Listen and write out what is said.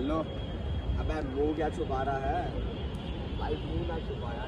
Hello. अबे वो क्या छुपा रहा है? भाई मुँह ना छुपाया।